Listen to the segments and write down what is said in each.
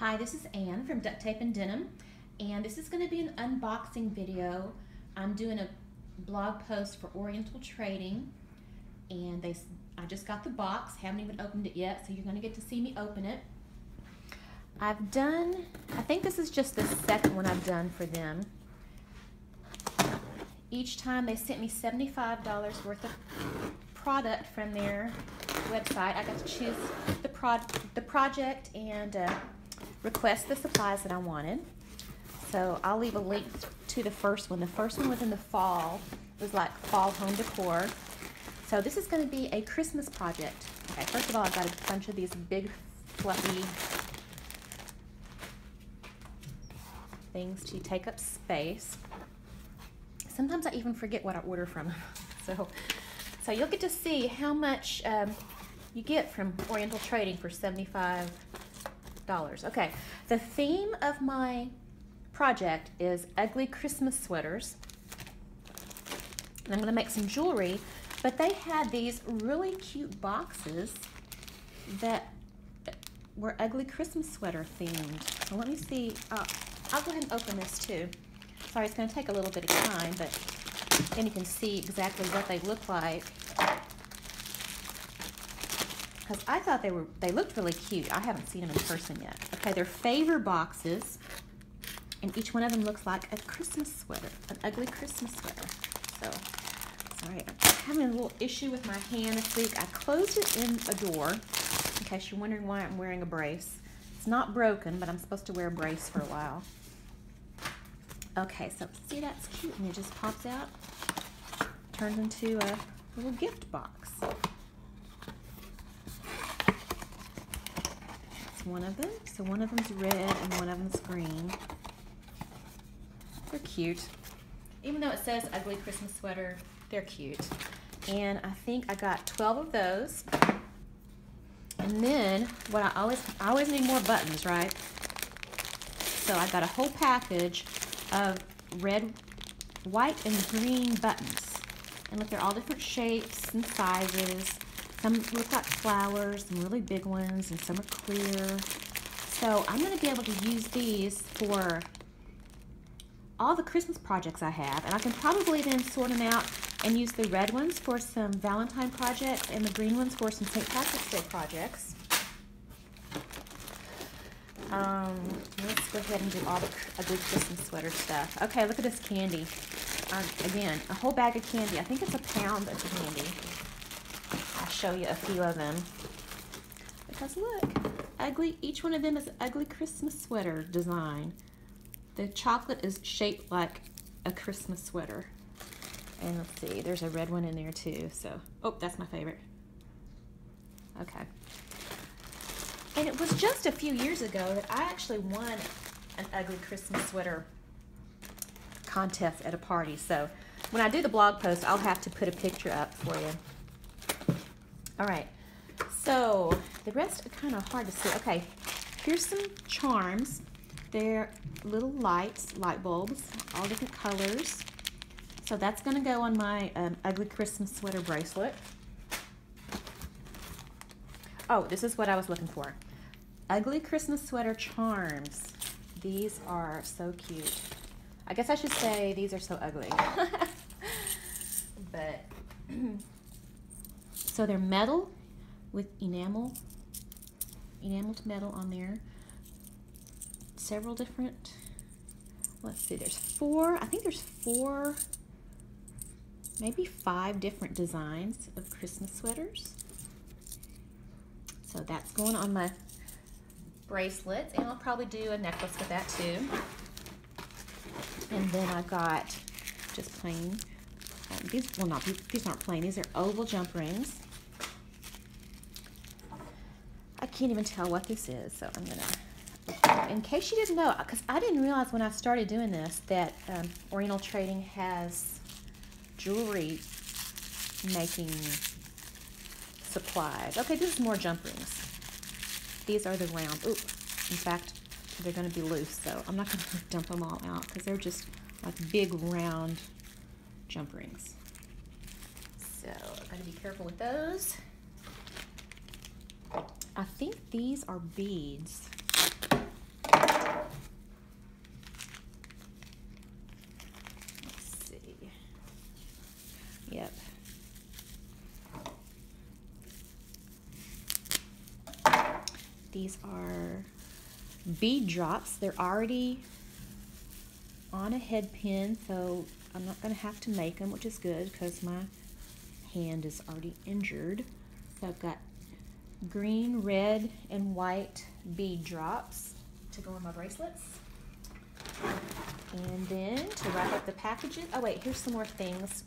Hi, this is Ann from Duct Tape and Denim, and this is going to be an unboxing video. I'm doing a blog post for Oriental Trading, and they I just got the box, haven't even opened it yet, so you're going to get to see me open it. I've done, I think this is just the second one I've done for them. Each time they sent me $75 worth of product from their website. I got to choose the, pro the project and uh, request the supplies that I wanted. So I'll leave a link to the first one. The first one was in the fall. It was like fall home decor. So this is going to be a Christmas project. Okay, first of all, I've got a bunch of these big fluffy things to take up space. Sometimes I even forget what I order from. So, so you'll get to see how much um, you get from Oriental Trading for 75 dollars. Okay, the theme of my project is ugly Christmas sweaters. And I'm gonna make some jewelry, but they had these really cute boxes that were ugly Christmas sweater themed. So let me see, uh, I'll go ahead and open this too. Sorry, it's gonna take a little bit of time, but then you can see exactly what they look like because I thought they were they looked really cute. I haven't seen them in person yet. Okay, they're favor boxes, and each one of them looks like a Christmas sweater, an ugly Christmas sweater. So, sorry, I'm having a little issue with my hand this week. I closed it in a door, in case you're wondering why I'm wearing a brace. It's not broken, but I'm supposed to wear a brace for a while. Okay, so see that's cute, and it just pops out, turns into a little gift box. One of them. So one of them's red and one of them's green. They're cute. Even though it says ugly Christmas sweater, they're cute. And I think I got 12 of those. And then what I always, I always need more buttons, right? So I got a whole package of red, white, and green buttons. And look, they're all different shapes and sizes. Some look like flowers, some really big ones, and some are clear. So I'm going to be able to use these for all the Christmas projects I have. And I can probably then sort them out and use the red ones for some Valentine projects and the green ones for some St. Patrick's Day projects. Um, let's go ahead and do all the ugly Christmas sweater stuff. Okay, look at this candy. Um, again, a whole bag of candy. I think it's a pound of candy show you a few of them. Because look, ugly, each one of them is an ugly Christmas sweater design. The chocolate is shaped like a Christmas sweater. And let's see, there's a red one in there too. So, oh, that's my favorite. Okay. And it was just a few years ago that I actually won an ugly Christmas sweater contest at a party. So when I do the blog post, I'll have to put a picture up for you. All right, so the rest are kind of hard to see. Okay, here's some charms. They're little lights, light bulbs, all different colors. So that's gonna go on my um, ugly Christmas sweater bracelet. Oh, this is what I was looking for. Ugly Christmas sweater charms. These are so cute. I guess I should say these are so ugly. but So they're metal with enamel, enameled metal on there. Several different, let's see, there's four, I think there's four, maybe five different designs of Christmas sweaters. So that's going on my bracelets, and I'll probably do a necklace with that too. And then I've got just plain, um, these, well not, these, these aren't plain, these are oval jump rings. I can't even tell what this is, so I'm gonna, in case you didn't know, because I didn't realize when I started doing this that um, Oriental Trading has jewelry making supplies. Okay, this is more jump rings. These are the round, ooh, in fact, they're gonna be loose, so I'm not gonna dump them all out because they're just like big round jump rings. So I gotta be careful with those. I think these are beads. Let's see. Yep. These are bead drops. They're already on a head pin, so I'm not going to have to make them, which is good because my hand is already injured. So I've got green, red, and white bead drops to go in my bracelets. And then to wrap up the packages, oh wait, here's some more things.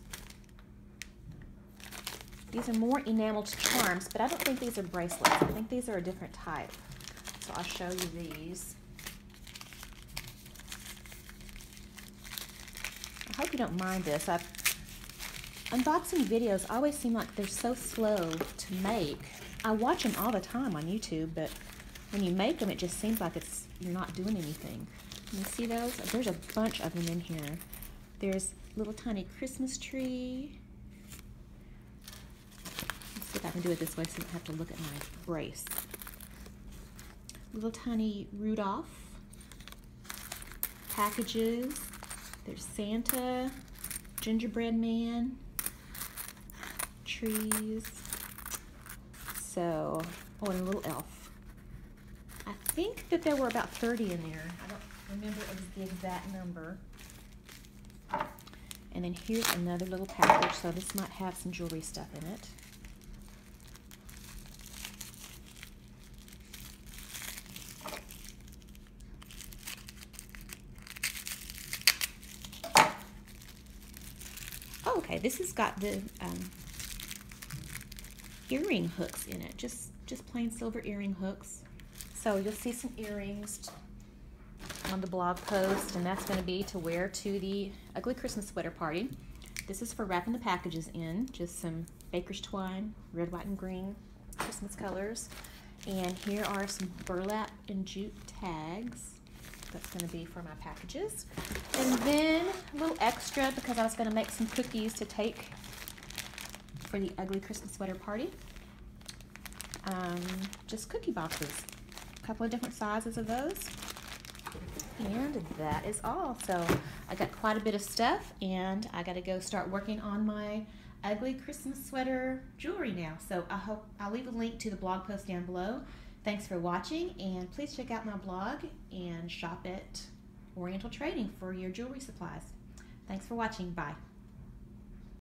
These are more enameled charms, but I don't think these are bracelets. I think these are a different type. So I'll show you these. I hope you don't mind this. I've, unboxing videos always seem like they're so slow to make. I watch them all the time on YouTube, but when you make them, it just seems like it's you're not doing anything. You see those? There's a bunch of them in here. There's little tiny Christmas tree. Let's see if I can do it this way so I don't have to look at my brace. Little tiny Rudolph packages. There's Santa, gingerbread man, trees. So, oh, and a little elf. I think that there were about 30 in there. I don't remember the exact number. And then here's another little package. So this might have some jewelry stuff in it. Oh, okay, this has got the um, earring hooks in it, just, just plain silver earring hooks. So you'll see some earrings on the blog post, and that's going to be to wear to the Ugly Christmas Sweater Party. This is for wrapping the packages in, just some baker's twine, red, white, and green Christmas colors. And here are some burlap and jute tags. That's going to be for my packages. And then a little extra because I was going to make some cookies to take for the Ugly Christmas Sweater Party. Um, just cookie boxes. A couple of different sizes of those. And that is all. So I got quite a bit of stuff and I got to go start working on my ugly Christmas sweater jewelry now. So I hope I'll leave a link to the blog post down below. Thanks for watching and please check out my blog and shop at Oriental Trading for your jewelry supplies. Thanks for watching. Bye.